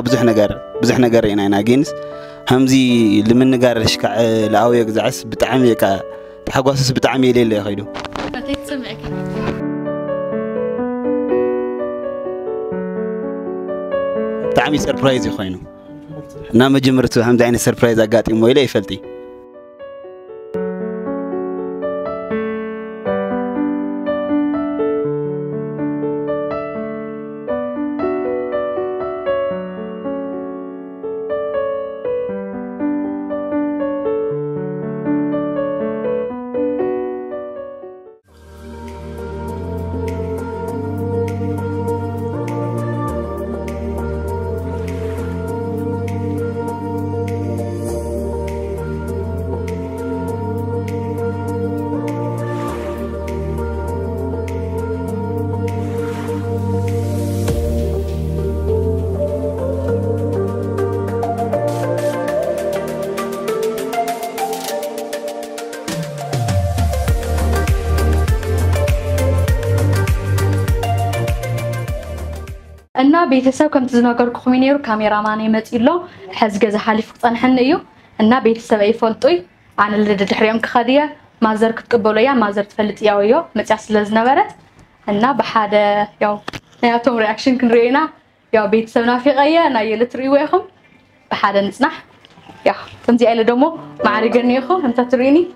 بزح نجار بزح نجار هنا هنا جينز همزي لمن نجار شكا لاوي زعس بتعمي كا حقوسس بتعمي ليه اللي خيدو تعمي سربرايز يا خوينو نعم جمرتو هم دعيني سربرايز اقاتي مويلة يفلتي بيتساو كم تزنقر كومينيرو كاميرا ماني متيلو حز جزا حالي فقطن حنيو إن بيتساو أي فونتوي عن اللي تحريم كخادية ما زر كتقبلو يا ما زر تفلت يا ويا متجس لزنا برد إن بحدا يو يا توم رياكشن كن رينا يا بيتساو نافي غيا أنا يلتري ويهم بحدا نسمح يا تمزي على دمو معرقني يخو هم تتريني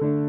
thank you.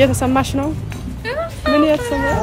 እየተሰማሽ ነው? ምን እየተሰማሽ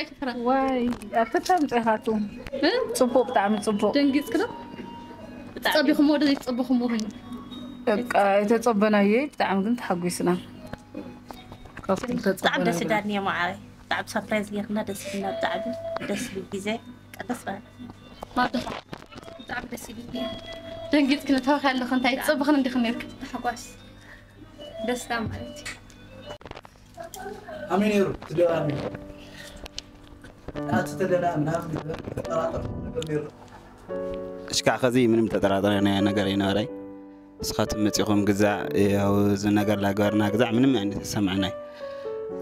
ولكنني لم اكن اقول لك انني لم اقل لك انني لم اقل لك انني لم اقل لك انني لم اقل لك انني لم اقل لك انني لم اقل لك انني لم اقل لك انني لم اقل لك انني لم اقل لك انني لم اقل لك انني لم اقل لك انني لم اقل لك انني لم اقل لك እሽካዕ ኸዚ ምንም ተጠራጠረናዮ ነገር ይነበረይ ንስኻትም መፂኹም ግዛዕ ያው እዚ ነገር ላገበርና ግዛዕ ምንም ዓይነት ሰማዕናይ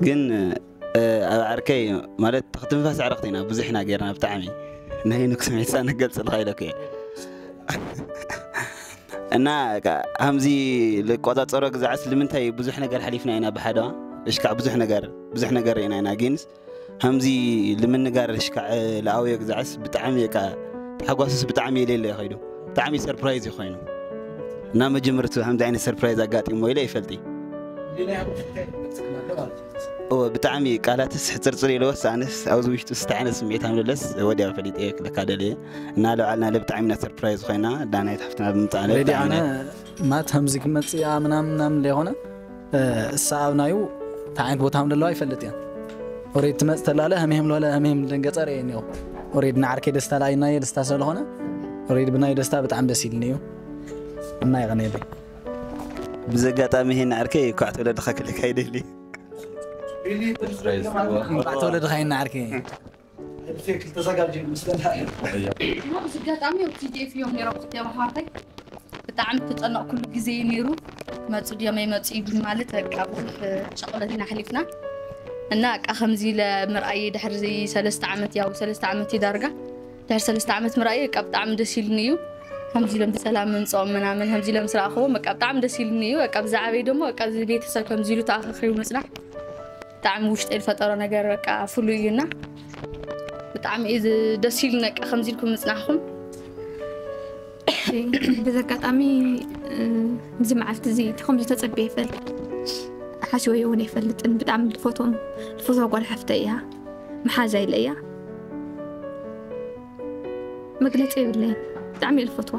ግን ኣብ ዓርከይ ማለት ክትንፋስ ዕረክቲ ኢና ብዙሕና ጌርና ብጣዕሚ ናይ ንክስም ዒሳ ንገልፅ ልካ ኢለኩ እየ እና ከምዚ ዝቆፃፀሮ ግዛዕስ ንምንታይ ብዙሕ ነገር ሓሊፍና ኢና ብሓደዋ እሽካዕ ብዙሕ ነገር ብዙሕ ነገር ኢና ኢና ጊንስ ከምዚ ልምንጋርሽ ዝኣበዮ ግዛዕስ ብጣዕሚ የ ተሓጓስስ ብጣዕሚ እየ ለለ ኮይኑ ብጣዕሚ ሰርፕራይዝ እዩ ኮይኑ እና መጀመርቱ ከምዚ ዓይነት ሰርፕራይዝ ኣጋጢሞ ኢለ ይፈልጢ ብጣዕሚ ቃላትስ ሕፅርፅር የለወስ ኣነስ ኣብዚ ውሽጡ ስተዓነት ስምዒት ኣምለለስ ወዲያ ፈሊጥ እየ ክለካ ደልየ እና ለባዓልና ብጣዕሚ ና ሰርፕራይዝ ኮይና ዳናይ ሓፍትና ብምፃእ ኣነ ማት ከምዚ ክመፅ ምናምናም ለይኮነ እሳ ኣብናዩ እንታይ ዓይነት ቦታ ከም ዘለዋ ይፈልጥ እየን وريد تمس تلاله هميهم ولا هميهم لنقطر ينيو وريد نعرك دستا لاي ناي دستا سلهنا وريد بناي دستا بتعم بسيلنيو ناي غني بي بزقطة مهين نعرك يقعد ولا دخك لك هيدي لي قعد ولا دخين نعرك بتعمل تتقنق كل جزئين يرو ما تصدق ما يمتصي بالمال تكابو شغلة هنا حليفنا እና ቃ ከምዚ ለምርኣይ ድሕሪ ሰለስተ ዓመት ያው ሰለስተ ዓመት እዩ ዳርጋ ድሕሪ ሰለስተ ዓመት ምርኣይ ቃ ብጣዕሚ ደስ ኢሉኒ እዩ ከምዚ ኢሎም ብሰላም ምንፅኦም ምናምን ከምዚ ኢሎም ስረኣኽቦም በቃ ብጣዕሚ ደስ ኢሉኒ እዩ በቃ ብዛዕበይ ደሞ በቃ እዚ ቤተሰብ ከምዚ ኢሉ ተኣኻኺቡ ምፅናሕ ብጣዕሚ ውሽጢ ዝፈጠሮ ነገር በቃ ፍሉይ እዩና ብጣዕሚ እዩ ደስ ኢሉኒ በቃ ከምዚ ኢልኩም ምፅናሕኩም በዚ ኣጋጣሚ እዚ መዓልቲ እዚ እቲ ከምዚ ተፀቢየ ይፈልጥ شوية وني فلت إن بدعم الفوتو الفوتو أقول حفتة إياها محازة إليا ما قلت إيه بالله دعمي الفوتو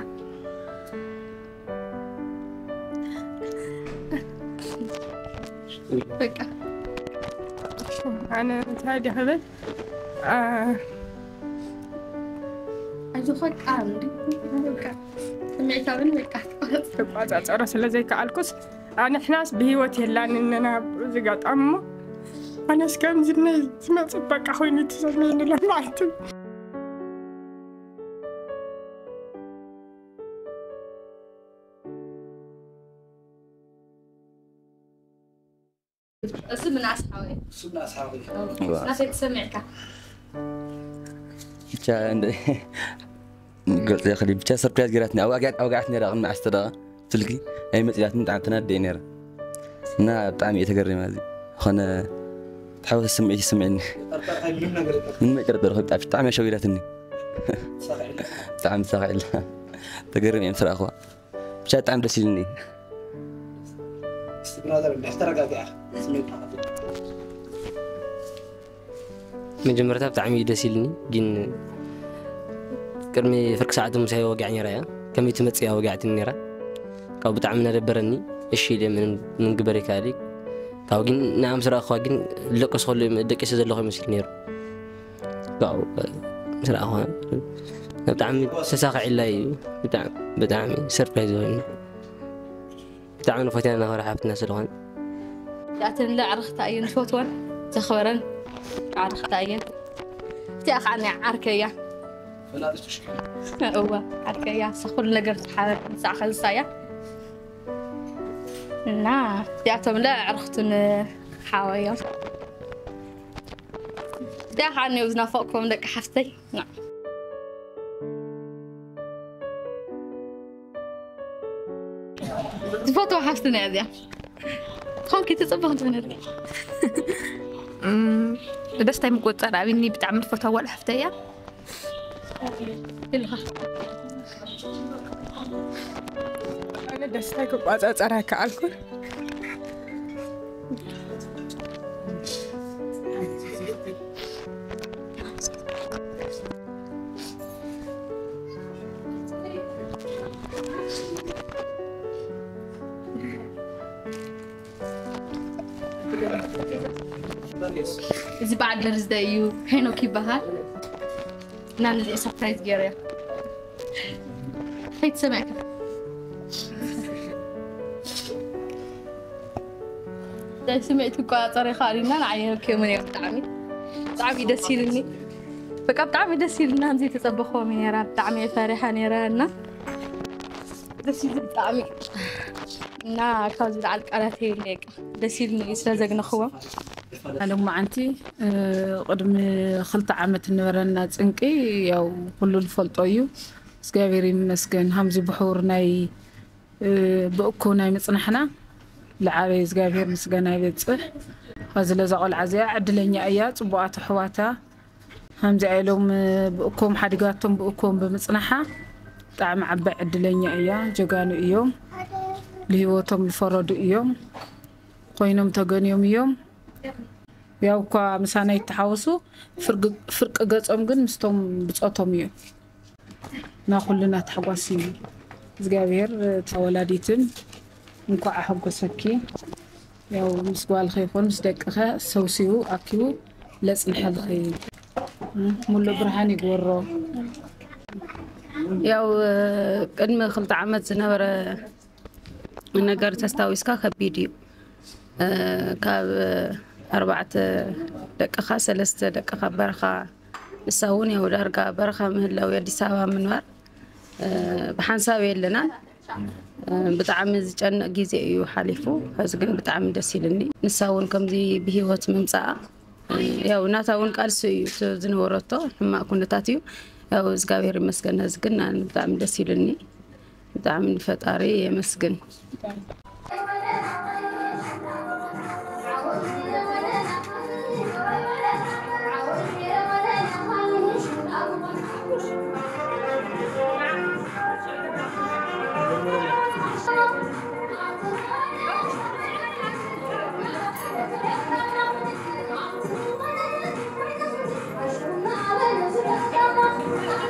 بقى أنا تعالي حبيت أشوفك آمري بقى سمعت أغنى بقى بقى تعرس لزيك ألكس أنا حناس بهيوتي هلا أنا زقط أمه أنا سكام زنا زما تبقى خويني تسمين لمعتم اسمنا اصحابي اسمنا اصحابي ناس تسمعك قلت يا اخي بتا سربرايز قالتني او قعدتني رغم مع استراغ تلقي أي متيلاتن تعتنا دينيرا نا بتعمل إيه تجري مازي خنا تحاول تسمع إيش سمعني من ما يقدر خب تعرف تعمل شو يلاتني تعمل ساقعل تجري مين سر أخوه مش هتعمل بس يلني መጀመርታ ብጣዕሚ እዩ ደስ ኢልኒ ግን ቅድሚ ፍርቂ ሰዓት ምሳይ ወጋዕኒ ነራ እያ ከመይ كاو بتعمل ربرني الشيء اللي من من قبري كالي كاو جن نعم سر أخوا جن لقى صول دك إيش اللي هو مسك نير كاو سر أخوا بتعمل سساق علاي بتعم بتعمل سر بيزون بتعمل فتيان أنا راح أبت ناس لون جاتن لا عرخت أيين فوتون تخبرا عرخت أيين تأخذ عني عركية لا تشكي هو عركية سخول نقر حال ساعة خلصة يا نعم يعتم لا ان حاوية ده عني وزنا فوقكم لك حفتي نعم تفوتوا حفتنا هذه خون كي تتصبغ انت من ደስታይ ምቁፅር ኣብኒ ብጣዕሚ ትፈትዋ ዋልሓፍተ يا ኢልኻ Is it bad that you pay no keep None of the surprise gear. Wait a minute. بعدين سمعت لك طريقه علينا نعيط لك يوم نيرت طعمي طعمي دسيلني فكا طعمي دسيلنا نزيد تطبخو مني راه طعمي فارحه ني راه لنا دسيل طعمي نا كازي على القراتي ليك دسيلني سلازك نخوه انا ما عندي قدم خلطة عامت نورنا تنقي ياو كلو الفلطويو سكابيري مسكن همزي بحور ناي بوكو ناي ንዓበይ እግዚኣብሔር ምስገና ይበፅሕ ከዝለ ቆልዓ እዚኣ ዕድለኛ እያ ፅቡቃት ኣሕዋታ ከምዚ ኢሎም ብእኮም ሓዲጋቶም ብእኮም ብምፅናሓ ብጣዕሚ ዓባይ ዕድለኛ እያ ጀጋኑ እዮም ንሂወቶም ዝፈረዱ እዮም ኮይኖም ተገንዮም እዮም ያው እኳ ምሳና ይተሓወሱ ፍርቂ ገጾም ግን ምስቶም ብፆቶም እዮም እና ኩሉና ተሓጓስ እዩ እግዚኣብሔር ተወላዲትን እንቋዕ ሓጎሰኪ ያው ምስ ጓልኸ ይኹን ምስ ደቅኸ ሰውሲቡ ኣኪቡ ለፅንሐልኺ ሙሉ ብርሃን ይግበሮ ያው ቅድሚ ክልተ ዓመት ዝነበረ ነገር ተስታዊስካ ከቢድ እዩ ካብ ኣርባዕተ ደቅኻ ሰለስተ ደቅኻ በረኻ ንሳ እውን ያው ዳርጋ በረኻ ምህላዊ ኣዲስ ኣበባ ምንባር ብሓንሳብ የለናን ብጣዕሚ ዝጨንቕ ግዜ እዩ ሓሊፉ ሕዚ ግን ብጣዕሚ ደስ ኢልኒ ንሳ እውን ከምዚ ብሂወት ምምፃእ ያው እናታ እውን ቃልሲ እዩ ዝነበረቶ ሕማቅ ኩነታት እዩ ያው እግዚኣብሔር ይመስገን ሕዚ ግን ብጣዕሚ ደስ ኢልኒ ብጣዕሚ ንፈጣሪ የመስግን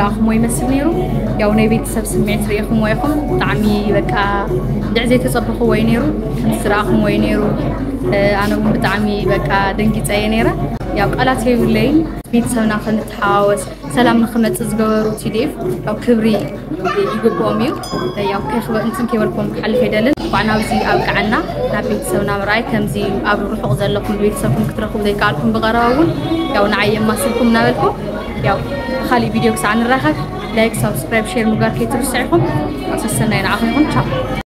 ስድራ ከምኡ ይመስል ነይሩ ያው ናይ ቤተሰብ ስምዒት ሪኢ ከምዎ ይኹም ብጣዕሚ በቃ ድዕ ዘይተፀበኽዎ እዩ ነይሩ ስድራ ከምዎ እዩ ነይሩ ኣነ እውን ብጣዕሚ በቃ ደንጊፀ እየ ነይረ ያው ቃላት የብለይን ቤተሰብና ክንተሓዋወስ ሰላም ንክመፅእ ዝገበሩ ቲዴፍ ያው ክብሪ ይግብኦም እዩ ያው እንትን ከይበልኩም ክሓልፍ የደልን እኳዕ ናብዚ ኣብቅዓና ናብ ቤተሰብና ምርኣይ ከምዚ ኣብ ርሑቕ ዘለኩም ቤተሰብኩም ክትረኽቡ ዘይከኣልኩም ብቀረባ እውን ያው ንዓየ ማስልኩም እናበልኩም ياو خلي فيديوك عن الرخف لايك سبسكرايب شير مقارك يترسعكم وصلنا ينعقلكم تشاو